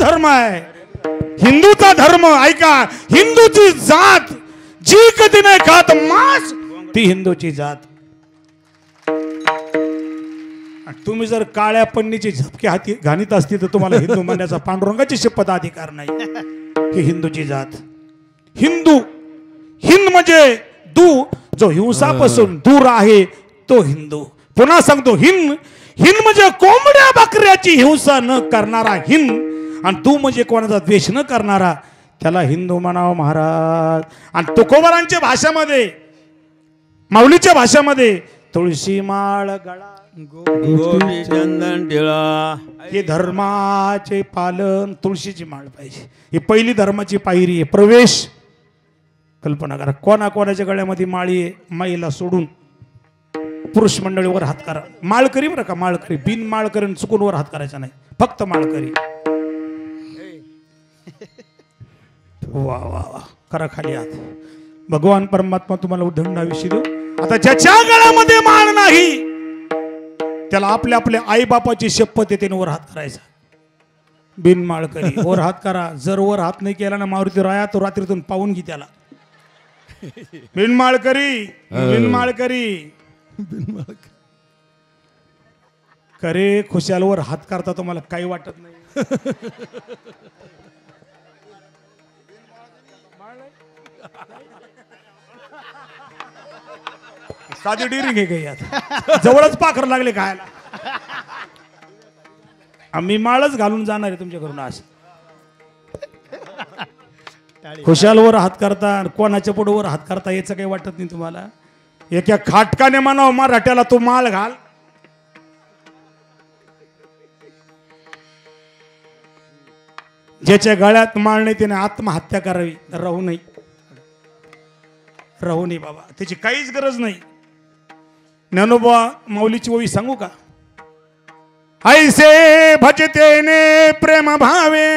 धर्म आहे. हिंदूचा धर्म ऐका हिंदूची जात जी कधी नाही खात मांस ती हिंदूची जात. तुम्ही जर काळ्या पन्नीची झपके हाती घाणीत असती तर तुम्हाला हिंदू म्हणण्याचा पांडुरंगाची शपथ अधिकार नाही. ही हिंदूची जात. हिंदू हिंद म्हणजे दू जो हिंसापासून दूर आहे तो हिंदू. पुन्हा सांगतो हिंद हिंद म्हणजे कोंबड्या बकऱ्याची हिंसा न करणारा हिंद. आणि तू म्हणजे कोणाचा द्वेष न करणारा त्याला हिंदू म्हणावं महाराज. आणि तुकोबारांच्या भाषेमध्ये माऊलीच्या भाषेमध्ये तुळशी माळ गळा. गोपी चंदन टिळा. हे धर्माचे पालन तुळशीची माळ पाहिजे. ही पहिली धर्माची पायरी आहे प्रवेश. कल्पना करा कोणा कोणाच्या गळ्यामध्ये माळी आहे माईला सोडून पुरुष मंडळीवर हात करा. माळकरी बरं का माळकरी. बिन माळकरी चुकून वर हात करायचा नाही. फक्त माळकरी. वा वा वा. करा खाली हात. भगवान परमात्मा तुम्हाला उद्धंड आयुष्य देऊ. आता ज्याच्या गळ्यामध्ये माळ नाही त्याला आपल्या आपल्या आई बापाची शपथ येते वर हात करायचा. बिन माळकरी वर हात करा. जर वर हात नाही केला ना मारुती राया तो रात्रीतून पाहून घे त्याला. बिन माळकरी बिन माळकरी करे. खुशालवर हात करता तुम्हाला काही वाटत नाही. साधी डिरिंग आहे काही जवळच पाखर लागले खायला. आम्ही माळच घालून जाणार आहे तुमच्याकडून आज खुशालवर हात करता आणि कोणाच्या पुढवर हात करता याचं काही वाटत नाही तुम्हाला. एका खाटकाने म्हणावं मराठ्याला तू माळ घाल. ज्याच्या गळ्यात माळ नाही त्याने आत्महत्या करावी. राहू नाही राहू नाही बाबा. त्याची काहीच गरज नाही. ज्ञानोबा माऊलीची ओवी सांगू का? ऐसे भजतेने प्रेम भावे.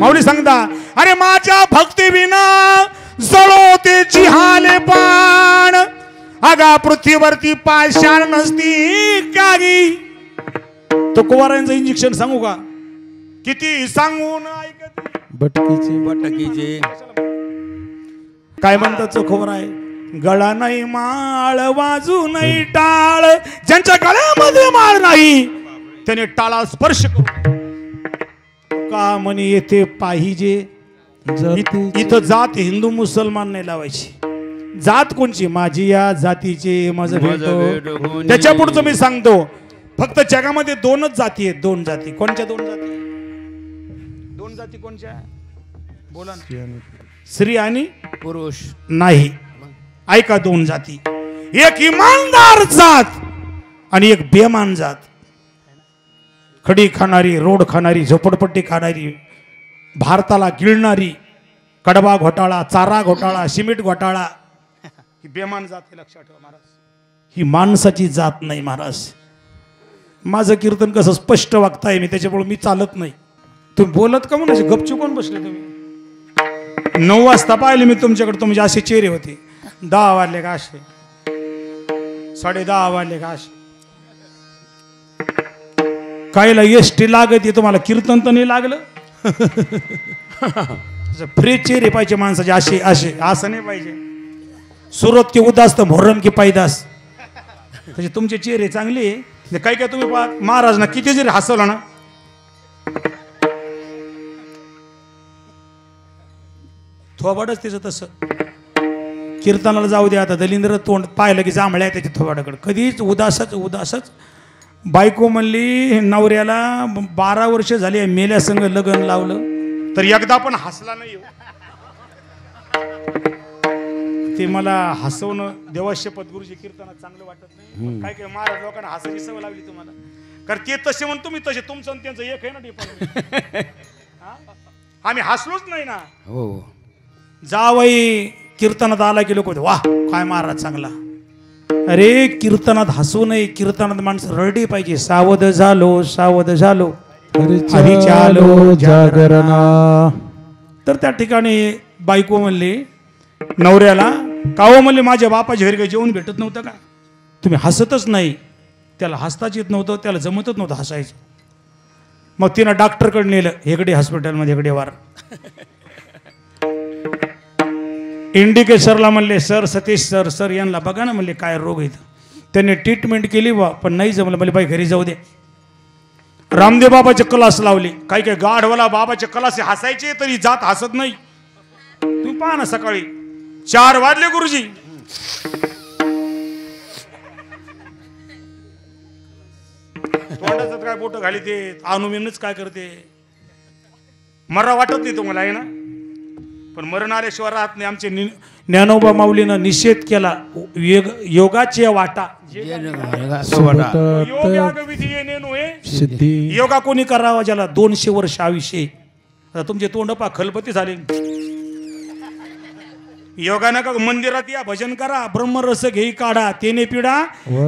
माऊली सांगता अरे माझ्या भक्ती विना जळो ते जिहाले पाण अगा पृथ्वीवरती पाषाण नसती काही तो कुवारांचं इंजेक्शन सांगू का? किती? सांगून ऐकत भटकीचे. बटकीचे काय म्हणतात चोखोवर आहे गळा नाही माळ वाजू नाही टाळ. ज्यांच्या गळ्यामध्ये माळ नाही त्याने टाळा स्पर्श करू का म्हणे येथे पाहिजे? इत- इथं जात हिंदू मुसलमान नाही लावायची. जात कोणची? माझी या जातीचे माझं भेटो. भेटो. त्याच्या पुढचं मी सांगतो. फक्त जगामध्ये दोनच जाती आहेत. दोन जाती. कोणच्या दोन जाती? दोन जाती कोणच्या? बोला ना. स्त्री आणि पुरुष. नाही. ऐका दोन जाती. एक इमानदार जात आणि एक बेमान जात. खडी खाणारी रोड खाणारी झोपडपट्टी खाणारी भारताला गिळणारी कडबा घोटाळा चारा घोटाळा सिमेंट घोटाळा ही बेमान जात हे लक्षात ठेवा महाराज. ही माणसाची जात नाही महाराज. माझं कीर्तन कसं स्पष्ट वागताय मी त्याच्यामुळे मी चालत नाही. तुम्ही बोलत का म्हणून गपचूप बसले तुम्ही? नऊ वाजता पाहिले मी तुमच्याकडे तुमचे असे चेहरे होते. दहा वाजले का असे? साडे दहा वाजले का असे? कायला एस टी लागत तुम्हाला कीर्तन तर नाही लागलं? फ्री चेहरे पाहिजे माणसाचे असे असे असं नाही पाहिजे. सुरत की उदास तर मोहरम की पैदास. म्हणजे तुमचे चेहरे चांगले आहे. म्हणजे काय काय तुम्ही पहा. महाराज ना किती जरी हसवला ना. थोबाडच त्याचं तसं. कीर्तनाला जाऊ दे आता. दलिंद्र तोंड पाहिलं की जांभळ्या त्याच्या थोबाडाकडे. कधीच उदासच उदासच. बायको म्हणली नवऱ्याला बारा वर्ष झाली मेल्या संग लग्न लावलं. तर एकदा पण हसला नाही हो. ते मला हसवणं देवाशपथ गुरुजी कीर्तनात चांगलं वाटत नाही. काय काय महाराज लोकांना हसायची सवय लावली तुम्हाला. कारण ते तसे म्हणून तुम्ही तसे तुमचं आणि त्यांचं एक आहे ना डिपार्टमेंट आम्ही हसलोच नाही ना. हो. जावई कीर्तनात आला की लोक वाह काय महाराज चांगला. अरे कीर्तनात हसू नये कीर्तनात माणसं रडली पाहिजे. सावध झालो सावध झालो. आलो जागरणा. तर त्या ठिकाणी बायको म्हणली नवऱ्याला काहो म्हणले माझ्या बापाच्या घरी काही जेवण भेटत नव्हतं का? तुम्ही हसतच नाही. त्याला हसताच येत नव्हतं त्याला जमतच नव्हतं हसायचं. मग तिनं डॉक्टरकडे नेलं हेगडे हॉस्पिटलमध्ये हेगडे वार. इंडिके सरला म्हणले सर सतीश सर सर यांना बघा ना म्हणले काय रोग आहेत. त्यांनी ट्रीटमेंट केली बा पण नाही जमलं. म्हणजे बाई घरी जाऊ दे. रामदेव बाबाचे क्लास लावले. काही काही गाढवाला बाबाचे क्लास हसायचे तरी जात हसत नाही. तुम्ही पहा ना सकाळी. चार वाजले गुरुजी. तोंडाचं काय बोट घाली ते अनुमीनच काय करते? मरा वाटत नाही तुम्हाला आहे ना? पण मरण आल्याशिवाय राहत नाही. आमचे नि- ज्ञानोबा माऊलीनं निषेध केला योग योगाचे वाटा. योग यागविधी येणे नोहे. सिद्धी. योगा कोणी करावा ज्याला दोनशे वर्ष आयुष्य आता तुमचे तोंड पा खलपती झाले. योगा नका मंदिरात या भजन करा ब्रह्मरस घेई काढा तेने पिढा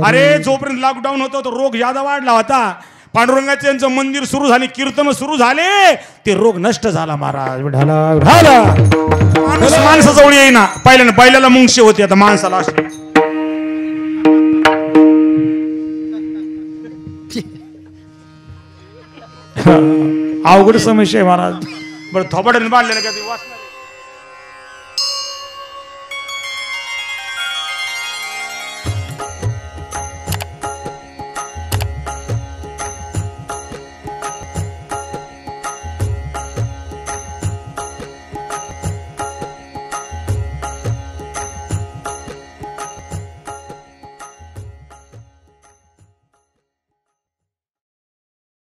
अरे जोपर्यंत लॉकडाऊन होतं तो रोग जादा वाढला होता. पांडुरंगाचे यांचं मंदिर सुरू झाले कीर्तन सुरू झाले ते रोग नष्ट झाला महाराज. माणूस माणसाजवळ येईना. पहिल्यानं बैलाला मुंगशे होते आता माणसाला. अवघड समस्या आहे महाराज. बरं थोबाड्याने बांधले ना का ते वाचणार?